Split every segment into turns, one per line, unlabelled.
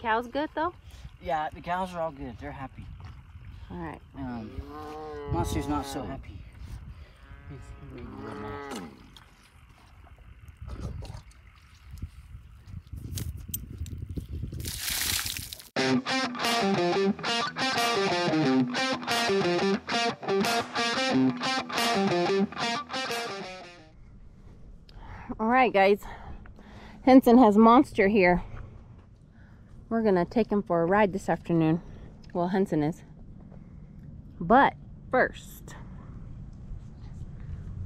cows good though?
Yeah, the cows are all good. They're happy.
All right.
Um, Monster's not so happy. He's really a little mad.
All right, guys. Henson has Monster here. We're gonna take him for a ride this afternoon. Well, Henson is. But first,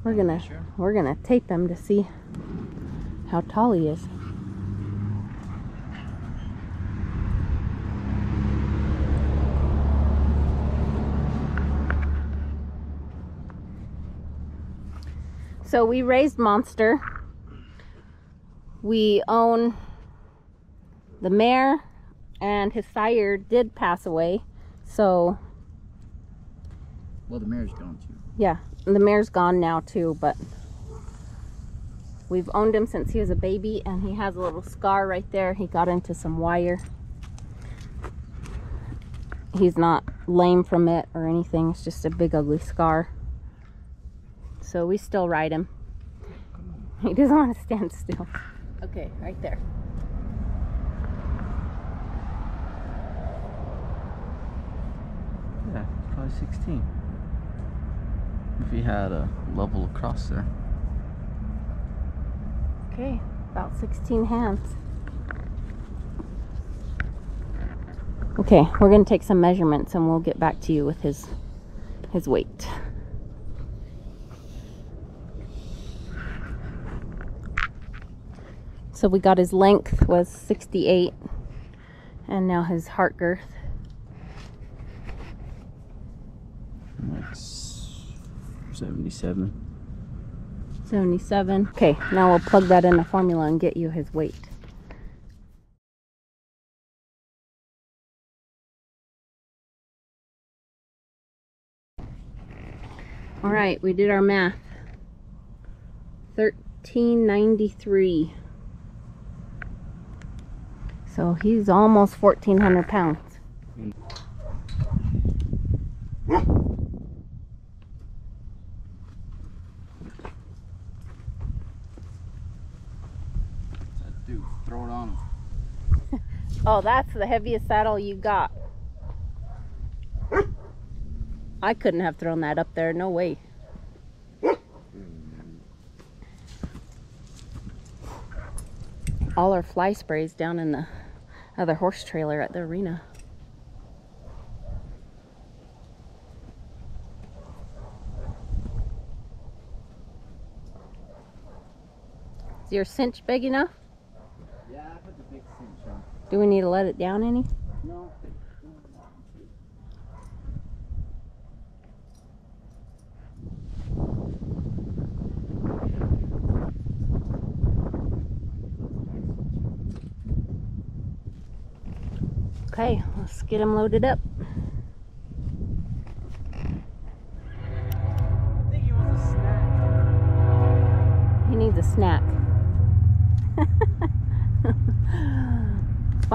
we're gonna
Sure.
we're gonna tape him to see how tall he is. So we raised Monster. We own the mare and his sire did pass away. So
Well, the mare's gone too.
yeah, the mare's gone now too, but we've owned him since he was a baby and he has a little scar right there. He got into some wire. He's not lame from it or anything. It's just a big ugly scar. So we still ride him. He doesn't want to stand still. Okay, right there.
Yeah, probably 16. If he had a level across there.
Okay, about 16 hands. Okay, we're gonna take some measurements and we'll get back to you with his his weight. So we got his length was 68 and now his heart girth.
Like s- 77.
77. Okay, now we'll plug that in the formula and get you his weight. All right, we did our math. 1393. So he's almost 1400 pounds.
That dude, throw it on him.
Oh, that's the heaviest saddle you got. I couldn't have thrown that up there. No way. All our fly sprays down in the other horse trailer at the arena. Is your cinch big enough?
Yeah, I put the big cinch on.
Do we need to let it down any?
No.
Okay, let's get him loaded up.
I think he wants a snack.
He needs a snack.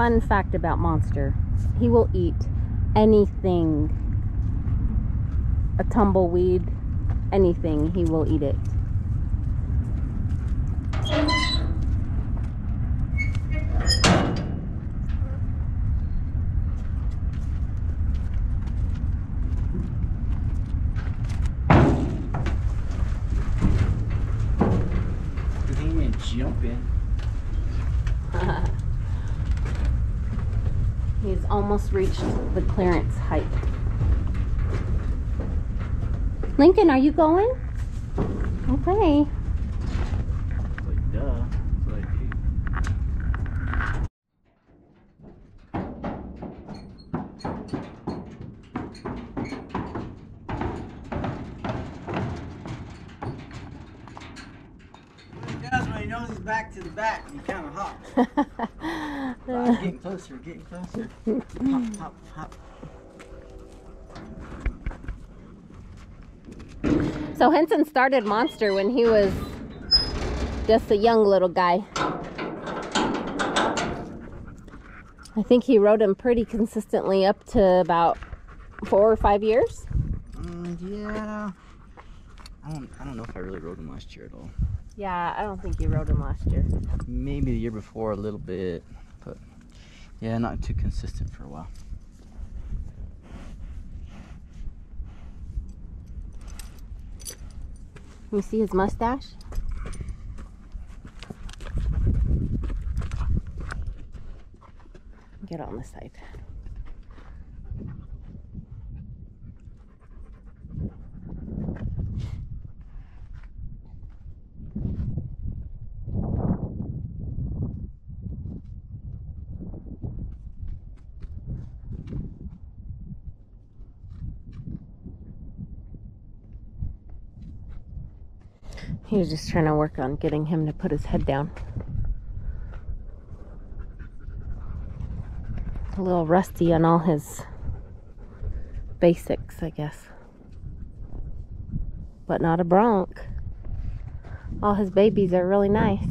Fun fact about Monster he will eat anything. A tumbleweed, anything, he will eat it.
He ain't even jumping.
He's almost reached the clearance height. Lincoln, are you going? Okay.
Hops. Right, getting closer, getting closer. hop, hop, hop.
So Henson started Monster when he was just a young little guy. I think he rode him pretty consistently up to about four or five years.
Mm, yeah. I don't, I don't know if I really rode him last year at all.
Yeah, I don't think he rode him last year.
Maybe the year before a little bit, but yeah, not too consistent for a while.
You see his mustache? Get on the side. He was just trying to work on getting him to put his head down. A little rusty on all his basics, I guess. But not a bronc. All his babies are really nice.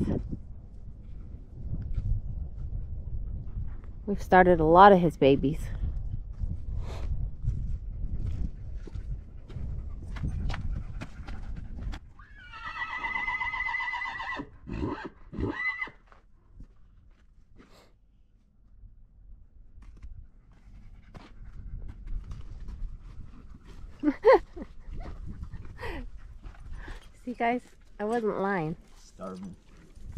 We've started a lot of his babies. See, guys, I wasn't lying.
Starving.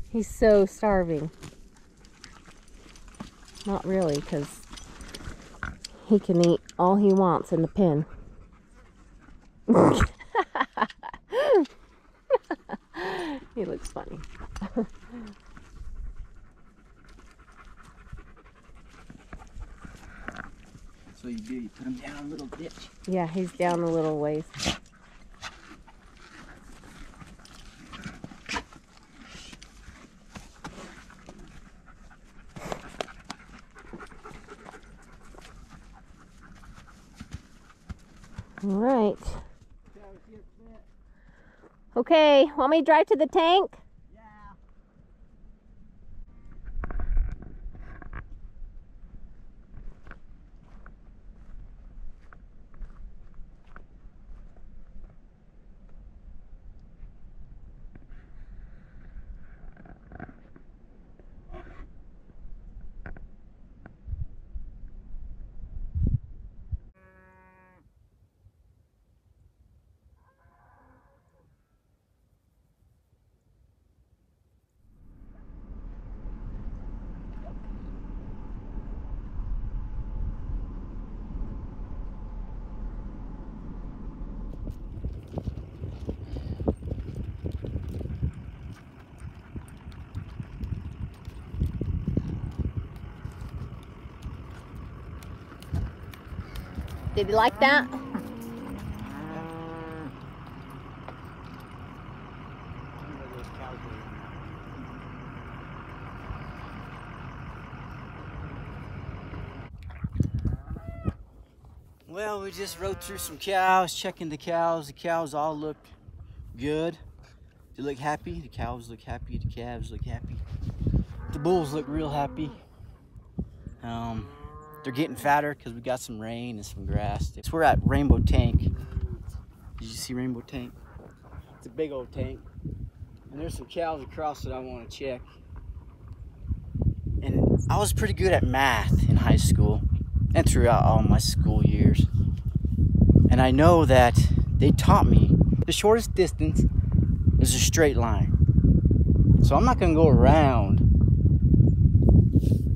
He's so starving. Not really, because he can eat all he wants in the pen. he looks funny.
So you do, you put him down a little ditch.
Yeah, he's down a little ways. All right. Okay, want me to drive to the tank? Did you like that?
Well, we just rode through some cows, checking the cows. The cows all look good. They look happy. The cows look happy. The calves look happy. The bulls look real happy. Um, they're getting fatter because we got some rain and some grass. So we're at Rainbow Tank. Did you see Rainbow Tank? It's a big old tank. And there's some cows across that I want to check. And I was pretty good at math in high school and throughout all my school years. And I know that they taught me the shortest distance is a straight line. So I'm not going to go around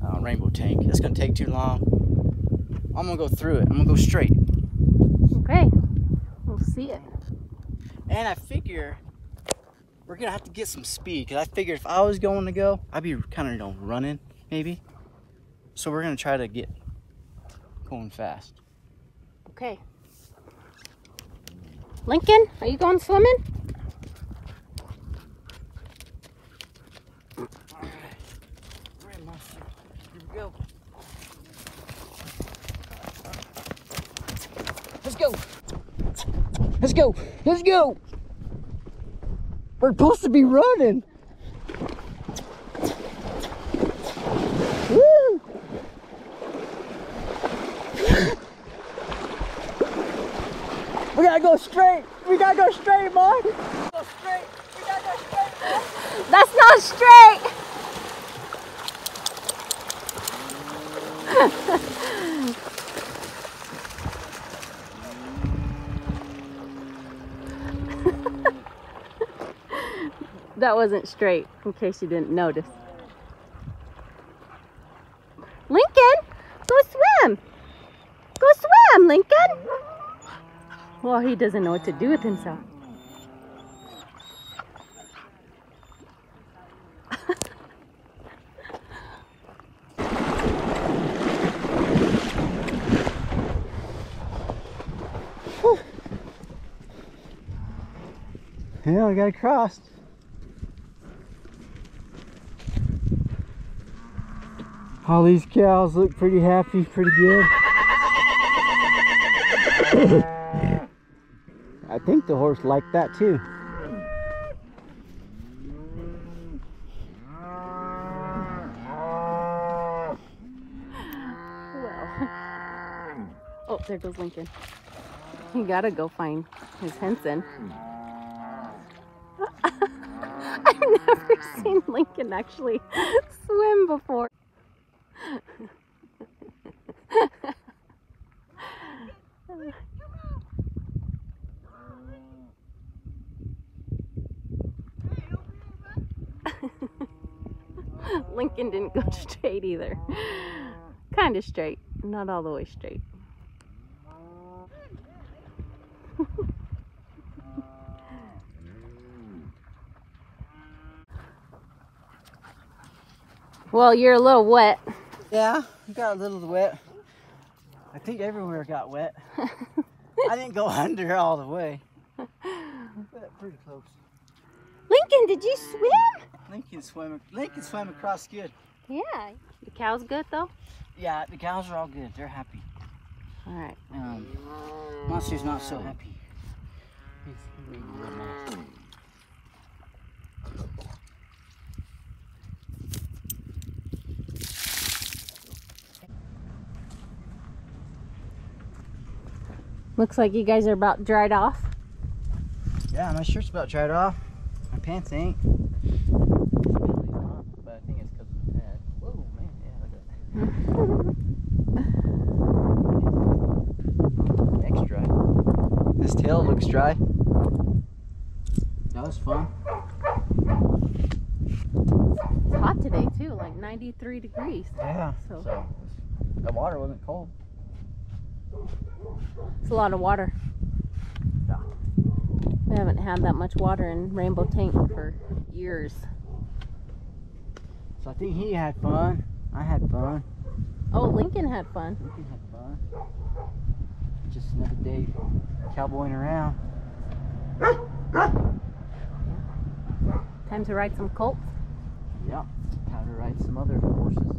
uh, Rainbow Tank. That's going to take too long. I'm to go through it. I'm to go straight.
Okay, we'll see it.
And I figure we're going to have to get some speed because I figured if I was going to go, I'd be kind of you know, running maybe. So we're going to try to get going fast.
Okay. Lincoln, are you going swimming?
Here we go. go. Let's go. Let's go. We're supposed to be running. Woo. we gotta go straight. We gotta go straight, Mark. Go straight. We gotta go straight.
That's not straight. that wasn't straight, in case you didn't notice. Lincoln, go swim. Go swim, Lincoln. Well, he doesn't know what to do with himself.
Yeah, we got across. All these cows look pretty happy, pretty good. I think the horse liked that too.
Well. Oh, there goes Lincoln. You gotta go find his Henson. I've never seen Lincoln actually swim before. Lincoln didn't go straight either. Kind of straight, not all the way straight. well, you're a little wet.
Yeah, we got a little wet. I think everywhere got wet. I didn't go under all the way. Pretty close.
Lincoln, did you swim?
Lincoln swam. Lincoln swam across good.
Yeah. The cow's good though?
Yeah, the cows are all good. They're happy.
All right.
Um, Monster's not so happy. He's being real nasty.
Looks like you guys are about dried off.
Yeah, my shirt's about dried off. My pants ain't.
But I think it's because of the pad. Whoa, man. Yeah, look at that. Neck's dry.
This tail looks dry. That was fun.
It's hot today too, like 93 degrees.
Yeah.
So
So, the water wasn't cold.
it's a lot of water.
Yeah.
We haven't had that much water in Rainbow Tank for years.
So I think he had fun. I had fun.
Oh, Lincoln had fun.
Lincoln had fun. Just another day cowboying around.
Time to ride some colts.
Yeah. Time to ride some other horses.